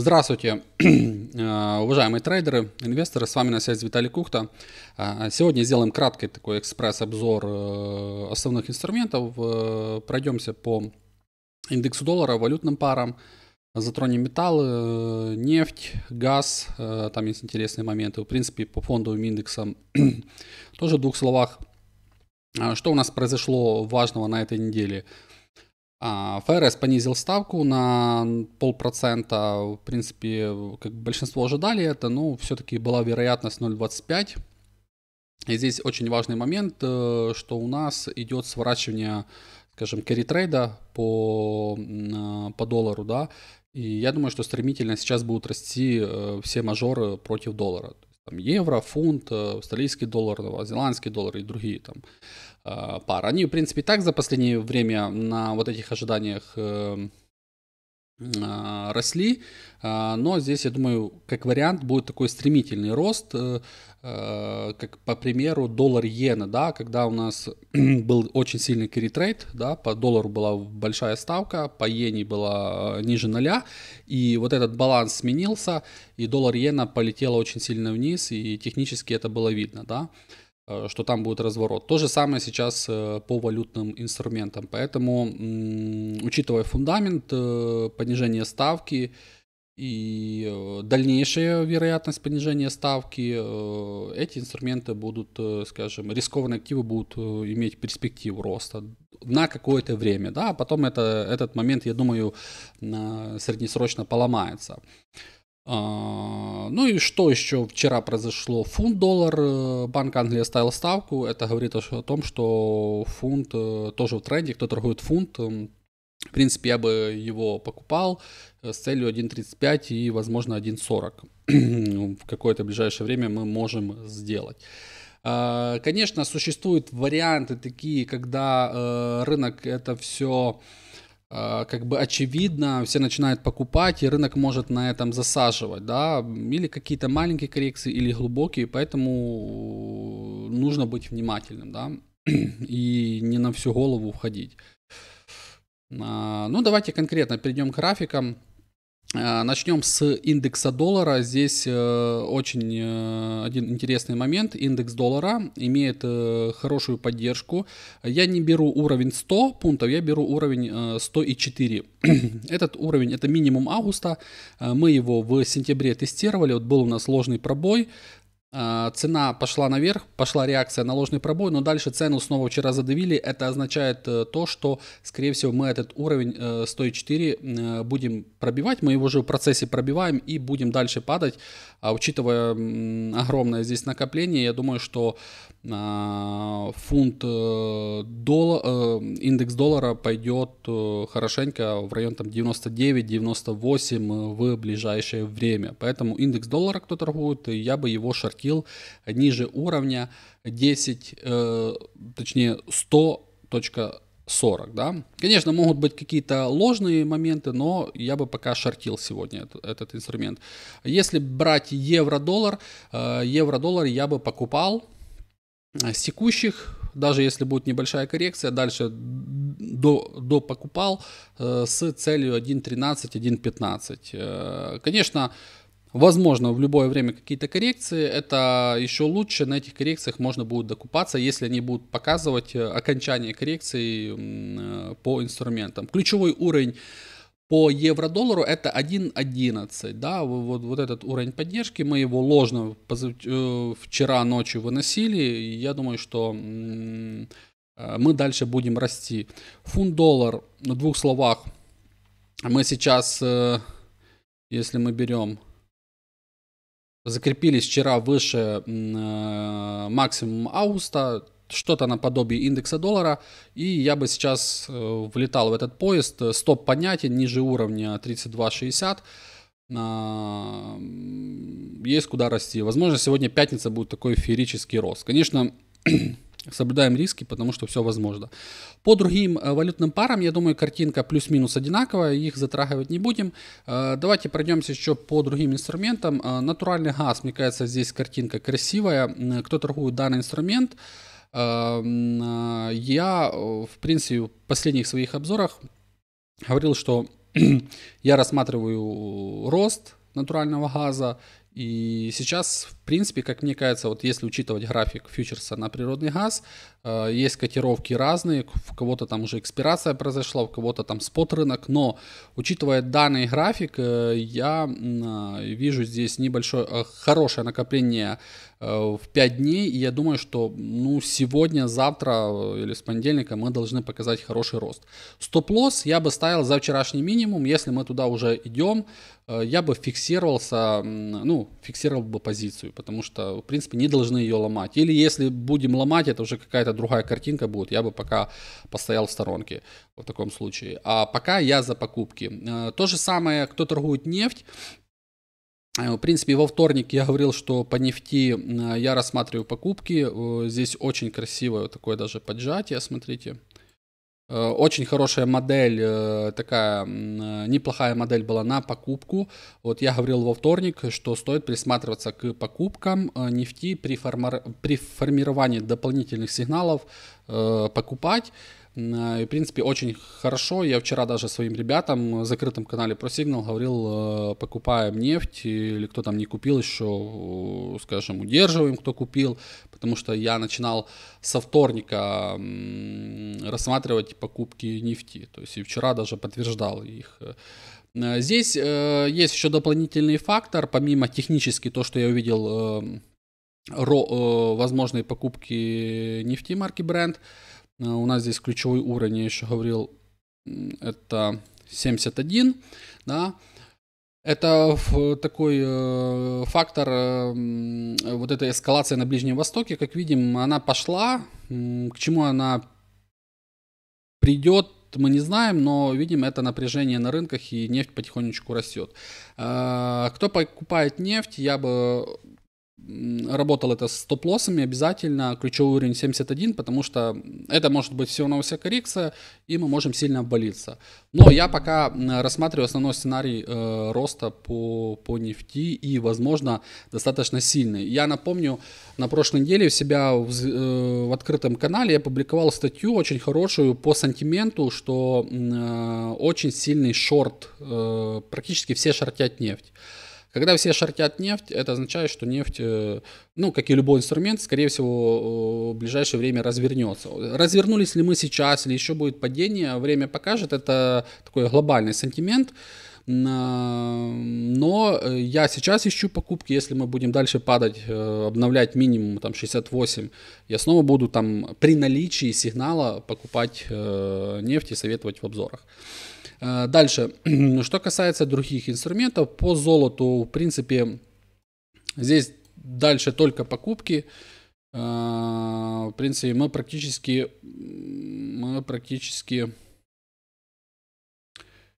Здравствуйте, э, уважаемые трейдеры, инвесторы, с вами на связи Виталий Кухта. Э, сегодня сделаем краткий такой экспресс-обзор э, основных инструментов. Пройдемся по индексу доллара, валютным парам, затронем металлы, нефть, газ, там есть интересные моменты. В принципе, по фондовым индексам тоже в двух словах. Что у нас произошло важного на этой неделе? А, ФРС понизил ставку на полпроцента. В принципе, как большинство ожидали это, но все-таки была вероятность 0,25. И здесь очень важный момент, э, что у нас идет сворачивание, скажем, carry трейда по, по доллару, да, и я думаю, что стремительно сейчас будут расти э, все мажоры против доллара. Там евро, фунт, э, австралийский доллар, новозеландский доллар и другие там Э, пар. Они, в принципе, так за последнее время на вот этих ожиданиях э, э, росли, но здесь, я думаю, как вариант будет такой стремительный рост, как, по примеру, доллар-иена, да, когда у нас был очень сильный carry trade, да, по доллару была большая ставка, по иене была ниже нуля, и вот этот баланс сменился, и доллар-иена полетела очень сильно вниз, и технически это было видно, да, Э, что там будет разворот. То же самое сейчас э, по валютным инструментам. Поэтому, учитывая фундамент, э, понижение ставки и дальнейшая вероятность понижения ставки, эти инструменты будут, скажем, рискованные активы будут иметь перспективу роста на какое-то время, да, а потом это, этот момент, я думаю, среднесрочно поломается. А, ну и что еще вчера произошло? Фунт-доллар, э, Банк Англии оставил ставку. Это говорит о том, что фунт э, тоже в тренде. Кто торгует фунт, в принципе, я бы его покупал э, с целью 1.35 и, возможно, 1.40. в какое-то ближайшее время мы можем сделать. А, конечно, существуют варианты такие, когда рынок это все как бы очевидно, все начинают покупать, и рынок может на этом засаживать, да, или какие-то маленькие коррекции, или глубокие, поэтому нужно быть внимательным, да, и не на всю голову входить. А, ну, давайте конкретно перейдем к графикам. Э, начнем с индекса доллара. Здесь э, очень э, один интересный момент. Индекс доллара имеет хорошую поддержку. Я не беру уровень 100 пунктов, я беру уровень 104. Этот уровень это минимум августа. Мы его в сентябре тестировали. Вот был у нас ложный пробой. А, цена пошла наверх, пошла реакция на ложный пробой, но дальше цену снова вчера задавили. Это означает э, то, что, скорее всего, мы этот уровень 104 э, э, будем пробивать. Мы его уже в процессе пробиваем и будем дальше падать. А учитывая огромное здесь накопление, я думаю, что фунт доллар, индекс доллара пойдет хорошенько в район там 99-98 в ближайшее время. Поэтому индекс доллара, кто торгует, я бы его шортил ниже уровня 10, э, точнее 100.40, да. Конечно, могут быть какие-то ложные моменты, но я бы пока шортил сегодня этот, этот инструмент. Если брать евро-доллар, э, евро-доллар я бы покупал с текущих, даже если будет небольшая коррекция, дальше до, до покупал э, с целью 1.13, 1.15. Э, конечно, Возможно, в любое время какие-то коррекции. Это еще лучше. На этих коррекциях можно будет докупаться, если они будут показывать э, окончание коррекции э, по инструментам. Ключевой уровень по евро-доллару это 1.11. Да? Вот, вот этот уровень поддержки, мы его ложно э, вчера ночью выносили. Я думаю, что мы дальше будем расти. Фунт-доллар, в двух словах, мы сейчас, если мы берем закрепились вчера выше э, максимума августа, что-то наподобие индекса доллара, и я бы сейчас э, влетал в этот поезд, стоп понятен ниже уровня 32.60, э, есть куда расти. Возможно, сегодня пятница будет такой феерический рост. Конечно, соблюдаем риски, потому что все возможно. По другим э, валютным парам, я думаю, картинка плюс-минус одинаковая, их затрагивать не будем. Э, давайте пройдемся еще по другим инструментам. Натуральный газ, мне кажется, здесь картинка красивая. Кто торгует данный инструмент? Я, в принципе, в последних своих обзорах говорил, что я рассматриваю рост натурального газа, и сейчас, в принципе, как мне кажется, вот если учитывать график фьючерса на природный газ, э, есть котировки разные, у кого-то там уже экспирация произошла, у кого-то там спот рынок, но учитывая данный график, э, я э, вижу здесь небольшое, хорошее накопление в 5 дней, и я думаю, что ну, сегодня, завтра или с понедельника мы должны показать хороший рост. Стоп-лосс я бы ставил за вчерашний минимум, если мы туда уже идем, я бы фиксировался, ну, фиксировал бы позицию, потому что, в принципе, не должны ее ломать. Или если будем ломать, это уже какая-то другая картинка будет, я бы пока постоял в сторонке в таком случае. А пока я за покупки. То же самое, кто торгует нефть, Э, в принципе, во вторник я говорил, что по нефти э, я рассматриваю покупки. Э, здесь очень красивое такое даже поджатие, смотрите. Очень хорошая модель, такая неплохая модель была на покупку. Вот я говорил во вторник, что стоит присматриваться к покупкам нефти при, форми... при формировании дополнительных сигналов, покупать. И, в принципе, очень хорошо. Я вчера даже своим ребятам в закрытом канале про Signal говорил, э, покупаем нефть, или кто там не купил еще, скажем, удерживаем, кто купил, потому что я начинал со вторника рассматривать покупки нефти. То есть и вчера даже подтверждал их. Э, здесь э, есть еще дополнительный фактор, помимо технически то, что я увидел, э, э, возможные покупки нефти марки бренд, Э, у нас здесь ключевой уровень, я еще говорил, это 71, да, это такой э, фактор э, вот этой эскалации на Ближнем Востоке, как видим, она пошла, к чему она придет, мы не знаем, но видим это напряжение на рынках и нефть потихонечку растет. Кто покупает нефть, я бы работал это с стоп-лоссами обязательно, ключевой уровень 71, потому что это может быть всего-навсего коррекция, и мы можем сильно обвалиться. Но я пока рассматриваю основной сценарий э, роста по, по нефти и, возможно, достаточно сильный. Я напомню, на прошлой неделе у себя в, э, в открытом канале я публиковал статью очень хорошую по сантименту, что э, очень сильный шорт, э, практически все шортят нефть. Когда все шортят нефть, это означает, что нефть, э, ну, как и любой инструмент, скорее всего, в ближайшее время развернется. Развернулись ли мы сейчас или еще будет падение, время покажет. Это такой глобальный сантимент. Но я сейчас ищу покупки, если мы будем дальше падать, э, обновлять минимум там 68, я снова буду там при наличии сигнала покупать э, нефть и советовать в обзорах. Э, дальше, что касается других инструментов, по золоту, в принципе, здесь дальше только покупки. Э, в принципе, мы практически, мы практически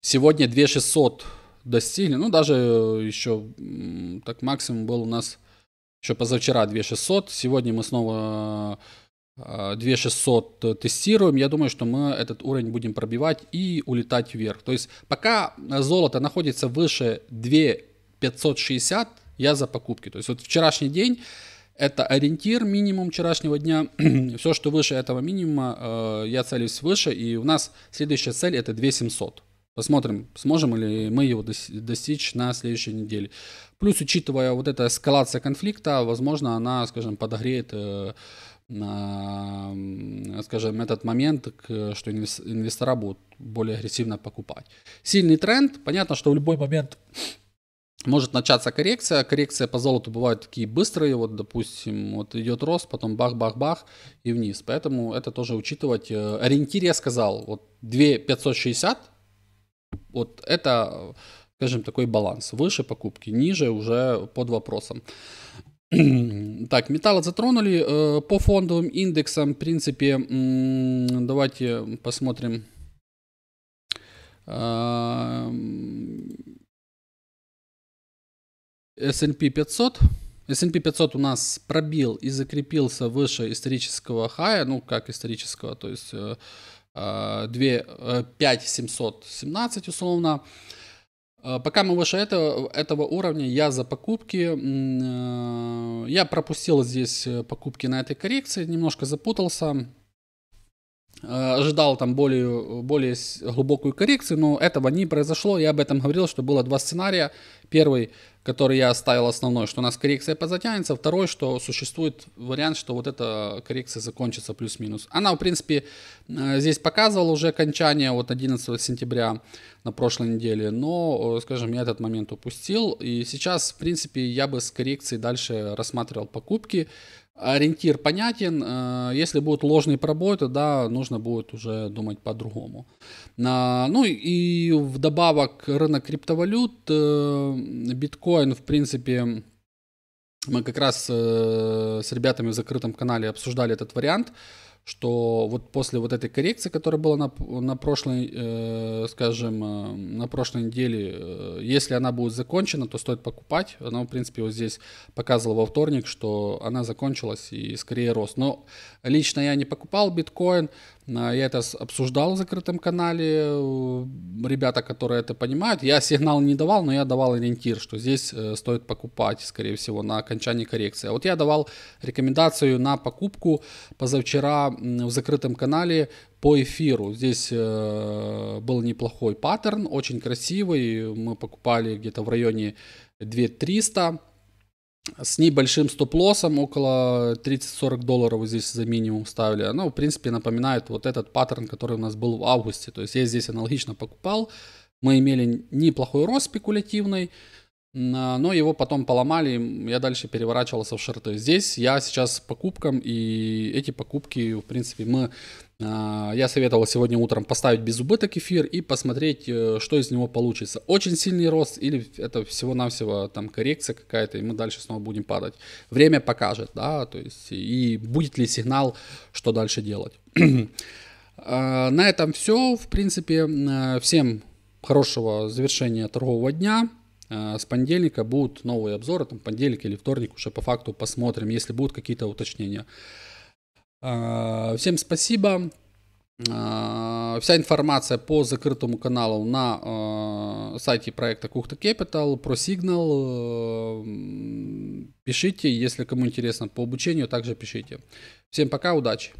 сегодня 2600 достигли, ну даже еще так максимум был у нас еще позавчера 2600, сегодня мы снова 2600 э, тестируем, я думаю, что мы этот уровень будем пробивать и улетать вверх. То есть пока золото находится выше 2560, я за покупки. То есть вот вчерашний день это ориентир, минимум вчерашнего дня. Все, что выше этого минимума, э, я целюсь выше. И у нас следующая цель это 2700. Посмотрим, сможем ли мы его достичь на следующей неделе. Плюс, учитывая вот эта эскалация конфликта, возможно, она, скажем, подогреет э, скажем, этот момент, что инвестора будут более агрессивно покупать. Сильный тренд. Понятно, что в любой момент может начаться коррекция. Коррекция по золоту бывают такие быстрые. Вот, допустим, вот идет рост, потом бах-бах-бах и вниз. Поэтому это тоже учитывать. Э, ориентир я сказал, вот 2560, вот это, скажем, такой баланс. Выше покупки, ниже уже под вопросом. Так, металлы затронули. Э, по фондовым индексам, в принципе, давайте посмотрим. S&P 500. S&P 500 у нас пробил и закрепился выше исторического хая, ну как исторического, то есть 5717 э, э, условно. Э, пока мы выше этого, этого уровня, я за покупки. Э, я пропустил здесь э, покупки на этой коррекции, немножко запутался. ожидал там более, более глубокую коррекцию, но этого не произошло. Я об этом говорил, что было два сценария. Первый, который я оставил основной, что у нас коррекция позатянется. Второй, что существует вариант, что вот эта коррекция закончится плюс-минус. Она, в принципе, э, здесь показывала уже окончание вот 11 сентября на прошлой неделе, но, скажем, я этот момент упустил. И сейчас, в принципе, я бы с коррекцией дальше рассматривал покупки ориентир понятен. Э, если будут ложные пробои, то да, нужно будет уже думать по-другому. Ну и вдобавок рынок криптовалют, э, биткоин, в принципе, мы как раз э, с ребятами в закрытом канале обсуждали этот вариант что вот после вот этой коррекции, которая была на, на прошлой, э, скажем, э, на прошлой неделе, э, если она будет закончена, то стоит покупать. Она, в принципе, вот здесь показывала во вторник, что она закончилась и скорее рост. Но лично я не покупал биткоин, я это обсуждал в закрытом канале. Ребята, которые это понимают, я сигнал не давал, но я давал ориентир, что здесь э, стоит покупать, скорее всего, на окончании коррекции. А вот я давал рекомендацию на покупку позавчера в закрытом канале по эфиру. Здесь э, был неплохой паттерн, очень красивый. Мы покупали где-то в районе 2300 с небольшим стоп-лоссом, около 30-40 долларов здесь за минимум ставили. Оно, в принципе, напоминает вот этот паттерн, который у нас был в августе. То есть я здесь аналогично покупал. Мы имели неплохой рост спекулятивный, но его потом поломали, я дальше переворачивался в шорты. Здесь я сейчас с покупкам, и эти покупки, в принципе, мы а, я советовал сегодня утром поставить без убыток эфир и посмотреть, э, что из него получится. Очень сильный рост или это всего-навсего там коррекция какая-то, и мы дальше снова будем падать. Время покажет, да, то есть и будет ли сигнал, что дальше делать. А, на этом все, в принципе. Э, всем хорошего завершения торгового дня. Э, с понедельника будут новые обзоры, там понедельник или вторник уже по факту посмотрим, если будут какие-то уточнения. А, всем спасибо. А, вся информация по закрытому каналу на а, сайте проекта Кухта Capital, про сигнал. Пишите, если кому интересно по обучению, также пишите. Всем пока, удачи!